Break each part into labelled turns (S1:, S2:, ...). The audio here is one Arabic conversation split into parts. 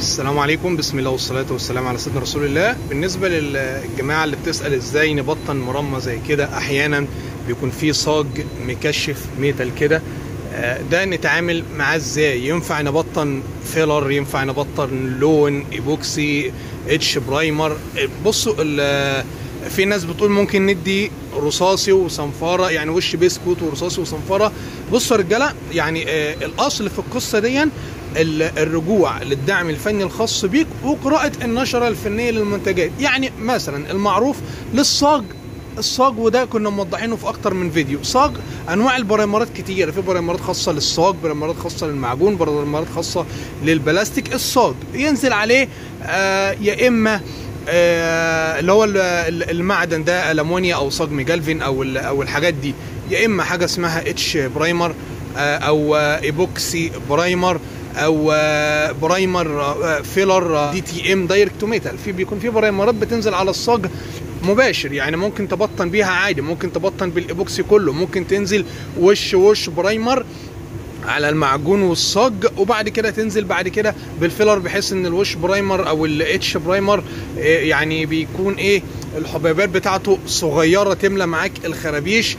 S1: السلام عليكم. بسم الله والصلاة والسلام على سيدنا رسول الله. بالنسبة للجماعة اللي بتسأل إزاي نبطن مرمى زي كده أحيانا بيكون فيه صاج مكشف metal كده. آه، ده نتعامل معاه إزاي؟ ينفع نبطن filler؟ ينفع نبطن لون epoxy etch primer؟ آه، بصوا ال- في ناس بتقول ممكن ندي رصاصي وصنفرة يعني وش بسكوت ورصاصي وصنفرة. بصوا يا رجالة يعني آه، الأصل في القصة دي الرجوع للدعم الفني الخاص بيك وقراءة النشرة الفنية للمنتجات. يعني مثلا المعروف للصاج. الصاج وده كنا موضحينه في أكتر من فيديو. صاج أنواع البريمرات كتيرة. في بريمرات خاصة للصاج بريمرات خاصة للمعجون بريمرات خاصة للبلاستيك. الصاج ينزل عليه آه يا إما آه اللي هو ال- ال- المعدن ده ألمونيا أو صاج مجلفن أو أو الحاجات دي. يا إما حاجة اسمها etch primer آه أو آه epoxy primer. أو آه، primer آه، filler آه، DTM direct metal. في بيكون في برايمرات بتنزل على الصاج مباشر يعني ممكن تبطن بيها عادي ممكن تبطن بالإيبوكسي كله ممكن تنزل وش wash primer على المعجون والصاج وبعد كده تنزل بعد كده بال filler بحيث إن ال wash primer أو ال etch primer يعني بيكون إيه الحبيبات بتاعته صغيرة تملى معاك الخرابيش.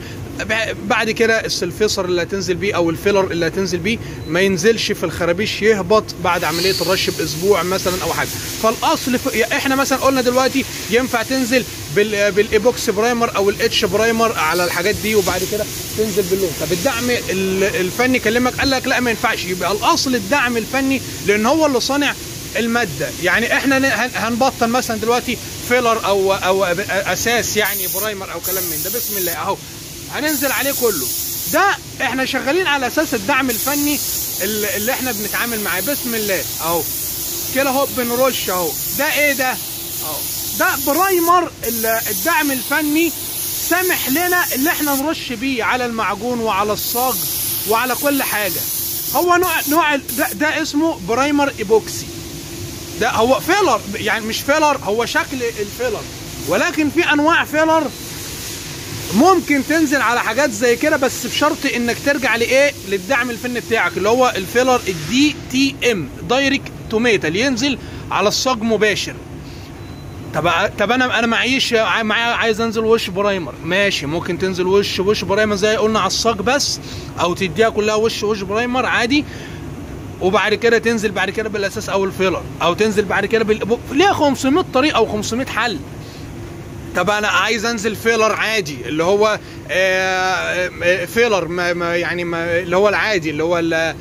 S1: بعد كده ال surfacer اللي هتنزل بيه أو ال filler اللي هتنزل بيه ما ينزلش في الخرابيش يهبط بعد عملية الرش باسبوع مثلا أو حاجة. فالأصل في إحنا مثلا قلنا دلوقتي ينفع تنزل بال بال epoxy primer أو ال etch primer على الحاجات دي وبعد كده تنزل باللون. طب الدعم ال- الفني كلمك قال لك لا ما ينفعش. يبقى الأصل الدعم الفني لأن هو اللي صانع المادة. يعني إحنا هنبطل مثلا دلوقتي filler أو أو أساس يعني primer أو كلام من ده. بسم الله أهو. هننزل عليه كله. ده إحنا شغالين على أساس الدعم الفني اللي إحنا بنتعامل معاه. بسم الله أهو. كده اهو بنرش أهو. ده إيه ده؟ أهو. ده primer ال- الدعم الفني سامح لنا اللي إحنا نرش بيه على المعجون وعلى الصاج وعلى كل حاجة. هو نوع نوع ده, ده اسمه primer epoxy ده هو filler يعني مش filler هو شكل ال filler. ولكن في أنواع filler ممكن تنزل على حاجات زي كده بس بشرط إنك ترجع لإيه؟ للدعم الفني بتاعك اللي هو ال filler ال DTM direct to metal ينزل على الصاج مباشر. طب طب أنا أنا معيش معايا عايز أنزل wash primer. ماشي ممكن تنزل وش wash primer زي قلنا على الصاج بس أو تديها كلها وش wash primer عادي. وبعد كده تنزل بعد كده بالأساس أو ال filler أو تنزل بعد كده بال epo... ليها 500 طريقه أو 500 حل؟ طب أنا عايز أنزل filler عادي اللي هو آه، آه، filler ما ما يعني ما اللي هو العادي اللي هو ال- آه،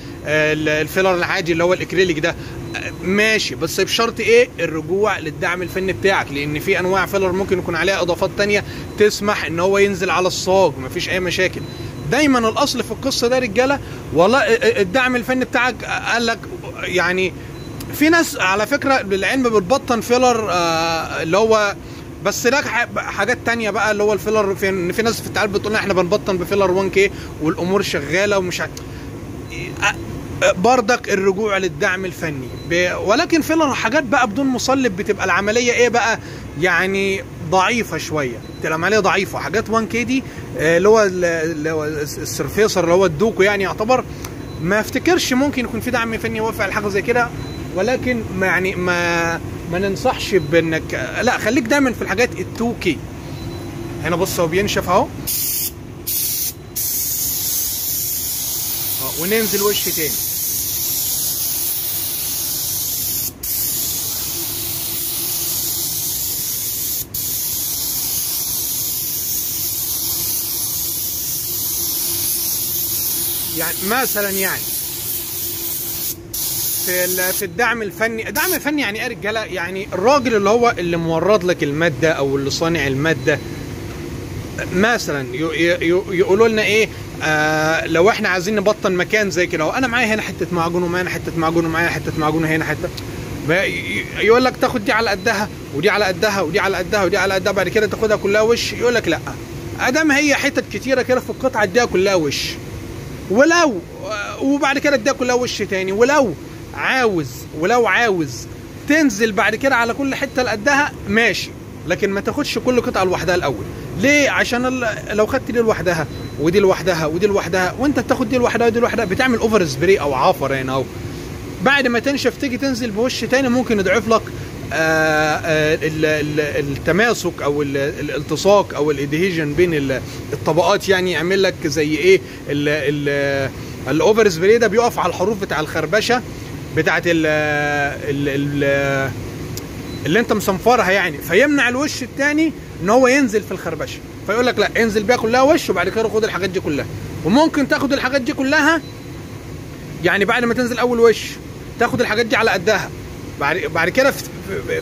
S1: ال- ال filler العادي اللي هو الأكريليك ده. آه، ماشي بس بشرط إيه؟ الرجوع للدعم الفني بتاعك لأن في أنواع filler ممكن يكون عليها إضافات تانية تسمح إن هو ينزل على الصاج مفيش أي مشاكل. دايما الأصل في القصة ده رجالة والله الدعم الفني بتاعك قال لك يعني في ناس على فكرة بالعلم بتبطن filler آه، اللي هو بس ح- حاجات تانية بقى اللي هو ال filler في في ناس في التعليم بتقول إحنا بنبطن ب filler 1K والأمور شغالة ومش عارف. بردك الرجوع للدعم الفني. ولكن filler حاجات بقى بدون مصلب بتبقى العملية إيه بقى؟ يعني ضعيفة شوية. العملية ضعيفة. حاجات 1 كي دي آه، اللي هو السرفيسر اللي هو الدوكو يعني يعتبر. ما افتكرش ممكن يكون في دعم فني يوافق على حاجة زي كده ولكن ما يعني ما ما ننصحش بإنك لا خليك دايما في الحاجات ال 2 كي هنا بص هو بينشف أهو. أه، وننزل وش تاني. يعني مثلا يعني في في الدعم الفني الدعم الفني يعني إيه رجالة؟ يعني الراجل اللي هو اللي مورد لك المادة أو اللي صانع المادة مثلا يقولوا لنا إيه؟ آه لو إحنا عايزين نبطن مكان زي كده أنا معايا هنا حتة معجون ومعايا حتة معجون ومعايا حتة معجون هنا حتة يقول لك تاخد دي على قدها ودي على قدها ودي على قدها ودي على قدها بعد كده تاخدها كلها وش؟ يقول لك لأ. أدام هي حتت كتيرة كده في القطعة اديها كلها وش. ولو وبعد كده اديها كلها وش تاني. ولو عاوز ولو عاوز تنزل بعد كده على كل حتة لقدها ماشي. لكن ما تاخدش كل قطعة لوحدها الأول. ليه؟ عشان لو خدت دي لوحدها ودي لوحدها ودي لوحدها وانت بتاخد دي لوحدها ودي لوحدها بتعمل overspray أو عفر هنا أهو. بعد ما تنشف تيجي تنزل بوش تاني ممكن يضعف لك التماسك أو ال- الالتصاق أو الإدهيجن بين ال- الطبقات. يعني يعمل لك زي إيه؟ ال- ال- الأوفر سبراي ده بيقف على الحروف بتاع الخربشة بتاعت ال ال اللي أنت مصنفرها يعني. فيمنع الوش الثاني إن هو ينزل في الخربشة. فيقول لك لا انزل بيها كلها وش وبعد كده خد الحاجات دي كلها. وممكن تاخد الحاجات دي كلها يعني بعد ما تنزل أول وش تاخد الحاجات دي على قدها. بعد بعد كده في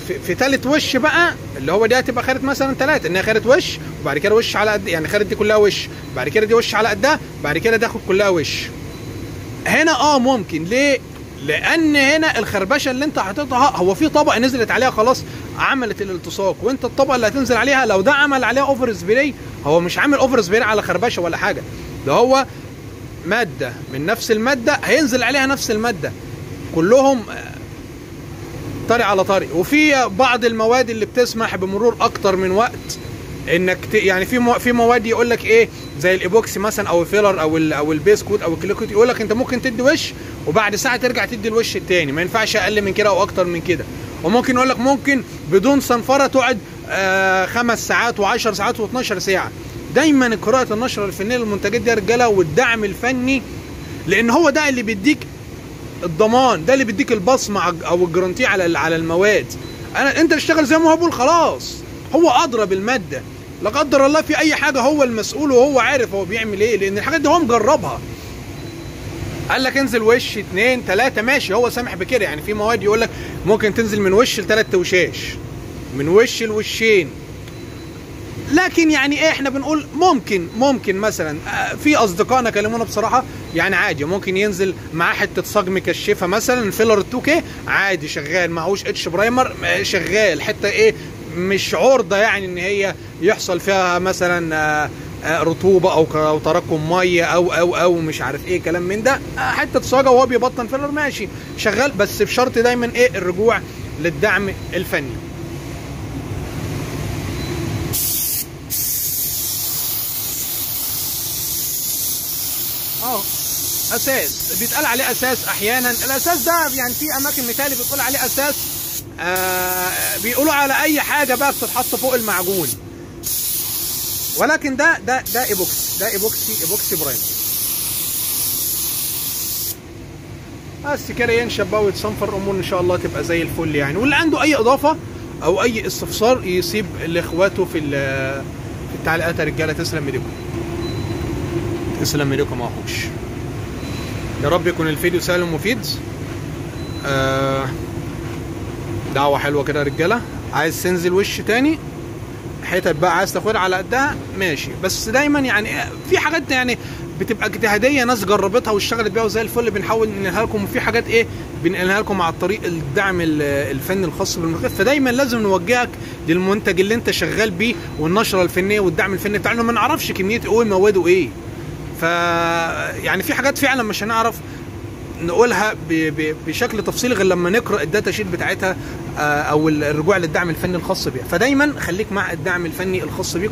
S1: في, في, ثالث وش بقى اللي هو دي هتبقى خارج مثلا ثلاثة إن هي خارج وش وبعد كده وش على قد يعني خارج دي كلها وش بعد كده دي وش على قدها بعد كده تاخد كلها وش. هنا آه ممكن ليه؟ لأن هنا الخربشة اللي أنت حاططها هو في طبقة نزلت عليها خلاص عملت الالتصاق وأنت الطبقة اللي هتنزل عليها لو ده عمل عليها overspray هو مش عامل overspray على خربشة ولا حاجة ده هو مادة من نفس المادة هينزل عليها نفس المادة. كلهم آه، طري على طري. وفي بعض المواد اللي بتسمح بمرور أكتر من وقت إنك ت... يعني في مو... في مواد يقول لك إيه زي الايبوكسي مثلا أو ال filler أو ال... أو البيسكوت أو الكليكوت يقول لك أنت ممكن تدي وش وبعد ساعة ترجع تدي الوش التاني. ما ينفعش أقل من كده أو أكتر من كده. وممكن يقول لك ممكن بدون صنفرة تقعد آه خمس ساعات و10 ساعات و12 ساعة. دايما قراءه النشرة الفنية للمنتجات دي يا رجالة والدعم الفني لأن هو ده اللي بيديك الضمان ده اللي بيديك البصمه أو الجرانتي على على المواد. أنا أنت تشتغل زي ما هو بيقول خلاص. هو ادرى بالماده لا قدر الله في أي حاجة هو المسؤول وهو عارف هو بيعمل إيه لأن الحاجات دي هو مجربها. قال لك انزل وش اتنين تلاتة ماشي. هو سامح بكده. يعني في مواد يقول لك ممكن تنزل من وش لتلات وشاش من وش لوشين. لكن يعني إيه إحنا بنقول ممكن ممكن مثلا آه، في أصدقائنا كلمونا بصراحة يعني عادي ممكن ينزل معاه حتة صاج مكشفة مثلا filler 2K عادي شغال معهوش etch primer آه، شغال حتة إيه مش عرضة يعني إن هي يحصل فيها مثلا آه، رطوبة أو تراكم مية أو أو أو مش عارف إيه كلام من ده حتة صاجه وهو بيبطن filler ماشي شغال بس بشرط دايما إيه الرجوع للدعم الفني آه أساس. بيتقال عليه أساس أحيانا. الأساس ده يعني في أماكن مثالي بتقول عليه أساس آه بيقولوا على أي حاجة بقى بتتحط فوق المعجون. ولكن ده ده ده ايبوكسي ده epoxy epoxy primer بس كده ينشف بقى ويتصنفر الأمور إن شاء الله تبقى زي الفل يعني. واللي عنده أي إضافة أو أي استفسار يسيب لإخواته في في التعليقات. يا رجالة تسلم إيديكم. تسلم إيديكم يا اخوش يا رب يكون الفيديو سهل ومفيد. آه دعوة حلوة كده يا رجالة. عايز تنزل وش تاني؟ حتت بقى عايز تاخدها على قدها؟ ماشي. بس دايما يعني في حاجات يعني بتبقى اجتهادية ناس جربتها واشتغلت بيها وزي الفل بنحاول ننقلها لكم. وفي حاجات إيه؟ بنقلها لكم عن طريق الدعم ال- الفني الخاص بالمنتج فدايما لازم نوجهك للمنتج اللي انت شغال بيه والنشرة الفنية والدعم الفني بتاعنا ما نعرفش كمية إيه مواد إيه ف يعني في حاجات فعلا مش هنعرف نقولها بشكل تفصيلي غير لما نقرأ ال data sheet بتاعتها آه، أو الرجوع للدعم الفني الخاص بيها. فدايما خليك مع الدعم الفني الخاص بيك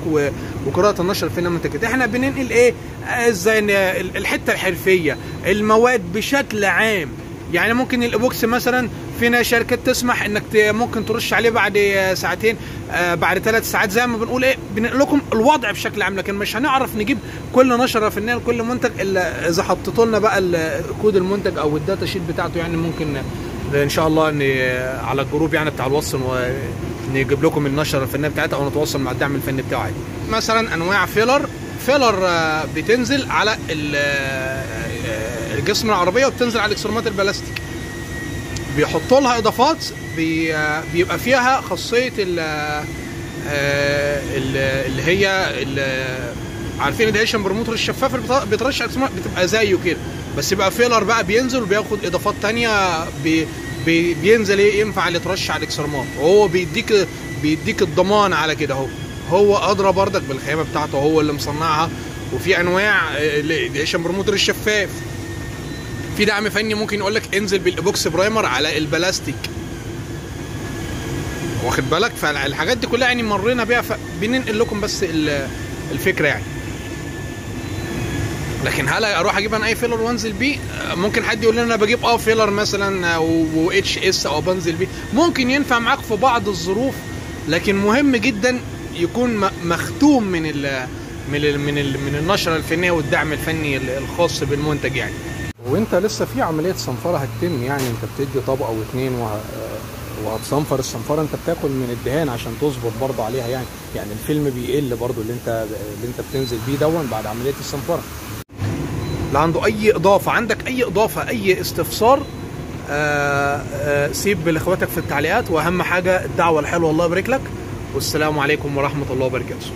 S1: وقراءة النشرة الفنية للمنتجات إحنا بننقل إيه؟ آه، إزاي الحتة الحرفية المواد بشكل عام. يعني ممكن الايبوكس مثلا في شركات تسمح إنك ممكن ترش عليه بعد آه، ساعتين آه، بعد ثلاث ساعات زي ما بنقول إيه بنقول لكم الوضع بشكل عام لكن مش هنعرف نجيب كل نشرة فنيه لكل منتج إلا إذا حطيتوا لنا بقى كود المنتج أو ال data sheet بتاعته يعني ممكن إن شاء الله ان على ال group يعني بتاع الواتس ونجيب لكم النشرة الفنية بتاعتها أو نتواصل مع الدعم الفني بتاعه عادي. مثلا أنواع filler filler آه، بتنزل على آه، الجسم العربية وبتنزل على الاكصدامات البلاستيك. بيحطوا لها إضافات بي بيبقى فيها خاصية ال- اللي هي عارفين ال adhesion promoter الشفاف اللي بيترش بتبقى زيه كده. بس يبقى filler بقى بينزل وبياخد إضافات تانية بي بي بينزل إيه؟ ينفع اللي يترش على الاكصدامات. وهو بيديك بيديك الضمان على كده أهو. هو ادرى برضك بالخامة بتاعته هو اللي مصنعها. وفي أنواع آه، ال adhesion promoter الشفاف. في دعم فني ممكن يقول لك انزل بال epoxy primer على البلاستيك. واخد بالك؟ فالحاجات دي كلها يعني مرينا بيها فبننقل لكم بس ال- الفكرة يعني. لكن هل أروح أجيب أنا أي filler وأنزل بيه؟ ممكن حد يقول لي أنا بجيب أه filler مثلا و HS أو بنزل بيه. ممكن ينفع معاك في بعض الظروف لكن مهم جدا يكون مختوم من ال من ال من ال من النشرة الفنية والدعم الفني ال- الخاص بالمنتج يعني. وانت لسه في عملية صنفره هتتم يعني انت بتدي طبقة أو اتنين وه... وهتصنفر الصنفرة انت بتاكل من الدهان عشان تظبط برضه عليها يعني. يعني الفيلم بيقل برضه اللي انت اللي انت بتنزل بيه دون بعد عملية الصنفرة. اللي عنده أي إضافة. عندك أي إضافة أي استفسار آه آه سيب لإخواتك في التعليقات. وأهم حاجة الدعوة الحلوة الله يبارك لك. والسلام عليكم ورحمة الله وبركاته.